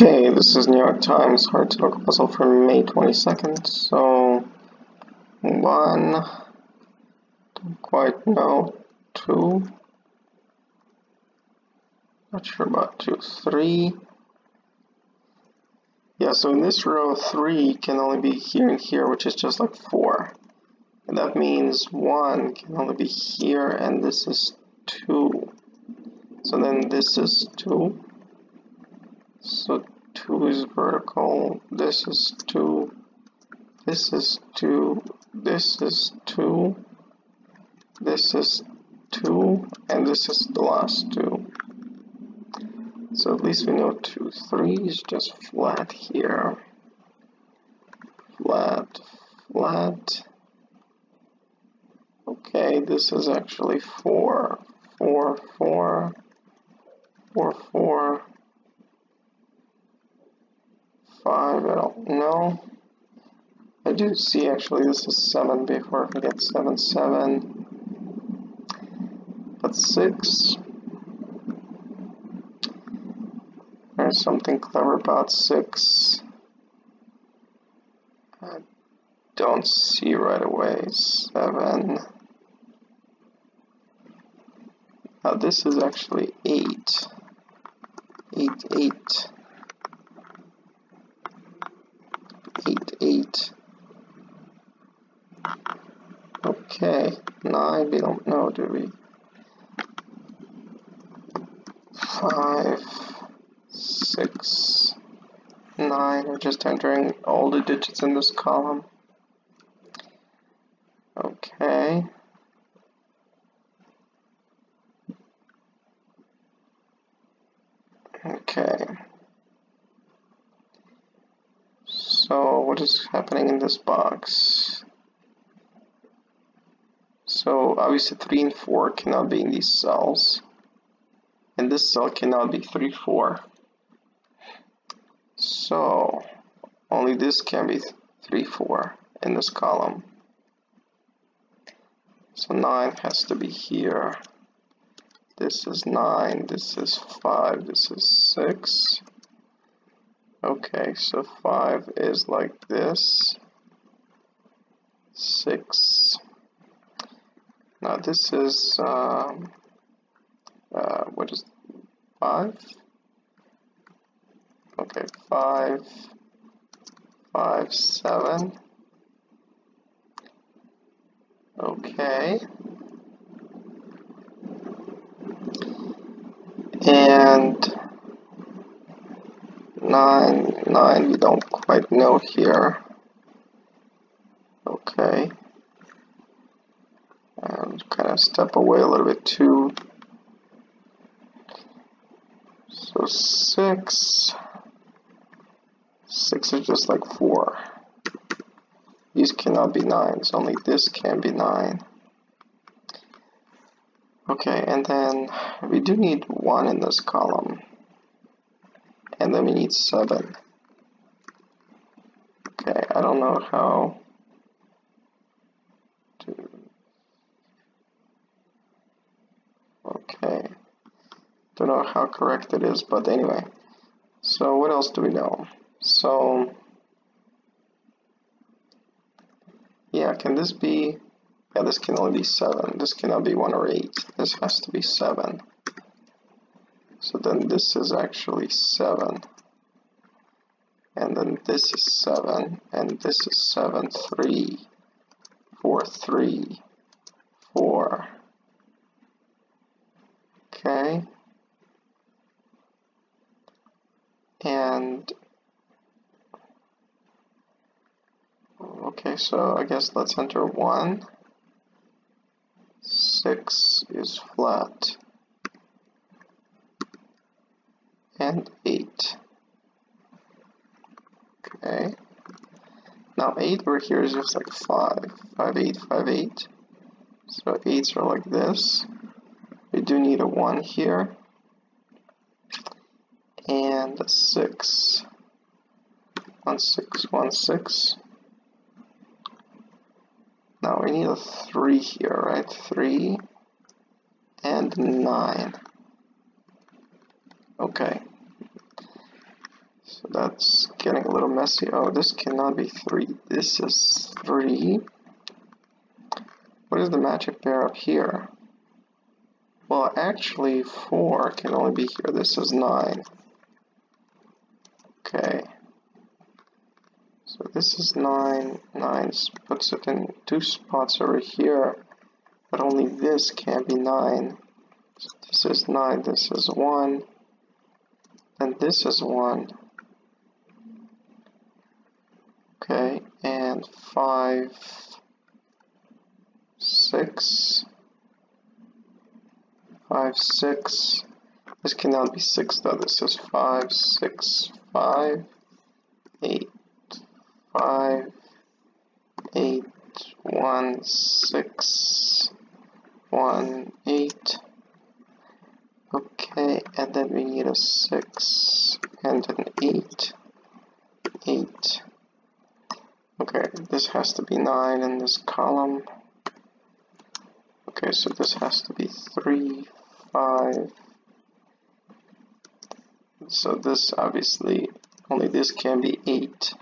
Okay, this is New York Times Hard Sudoku puzzle for May 22nd. So, one, don't quite know, two, not sure about two, three. Yeah, so in this row, three can only be here and here, which is just like four. And that means one can only be here, and this is two. So then this is two. So 2 is vertical, this is 2, this is 2, this is 2, this is 2, and this is the last 2. So at least we know 2, 3 is just flat here. Flat, flat. Okay, this is actually 4, 4, 4, 4, 4, five, I don't know. I do see actually this is seven before I forget seven, seven. That's six. There's something clever about six. I don't see right away. Seven. Now this is actually eight. Eight, eight. Eight. Okay, nine, we don't know, do we? Five, six, nine, we're just entering all the digits in this column. Okay. Okay. So what is happening in this box? So obviously 3 and 4 cannot be in these cells. And this cell cannot be 3, 4. So only this can be 3, 4 in this column. So 9 has to be here. This is 9, this is 5, this is 6. Okay, so 5 is like this. 6. Now this is, um, uh, what is 5? Okay, 5, 5, 7. Okay. And 9, 9 we don't quite know here. Okay. And kind of step away a little bit too. So 6. 6 is just like 4. These cannot be 9s, only this can be 9. Okay, and then we do need 1 in this column and then we need 7. Okay, I don't know how to... Okay, don't know how correct it is, but anyway. So what else do we know? So, yeah, can this be... Yeah, this can only be 7. This cannot be 1 or 8. This has to be 7. So then this is actually 7. And then this is 7. And this is 7, 3, 4, 3, 4. Okay. And okay, so I guess let's enter 1. 6 is flat. And 8. Okay. Now 8 over here is just like 5. 5, 8, 5, 8. So 8s are like this. We do need a 1 here. And a 6. 1, 6, 1, 6. Now we need a 3 here, right? 3 and 9. Okay. So that's getting a little messy. Oh, this cannot be 3. This is 3. What is the magic pair up here? Well, actually, 4 can only be here. This is 9. Okay. So this is 9. 9 puts it in two spots over here. But only this can't be 9. So this is 9. This is 1. And this is 1. Okay, and 5, 6, 5, 6. This cannot be 6 though. This is 5, 6, 5, 8, 5, 8, 1, 6, 1, 8. Okay, and then we need a 6 and an 8, 8. Okay, this has to be 9 in this column. Okay, so this has to be 3, 5. So this obviously, only this can be 8.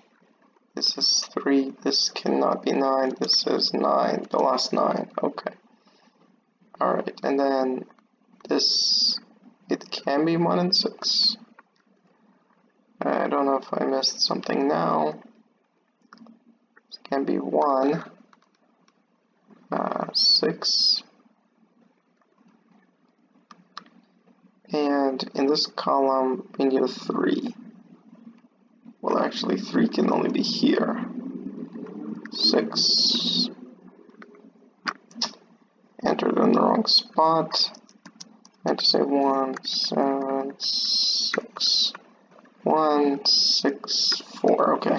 This is 3, this cannot be 9, this is 9, the last 9, okay. Alright, and then this, it can be 1 and 6. I don't know if I missed something now. This can be 1, uh, 6, and in this column we need a 3. Well actually 3 can only be here. 6. Entered in the wrong spot. I have to say 1, 7, 6. 1, 6, 4. Okay.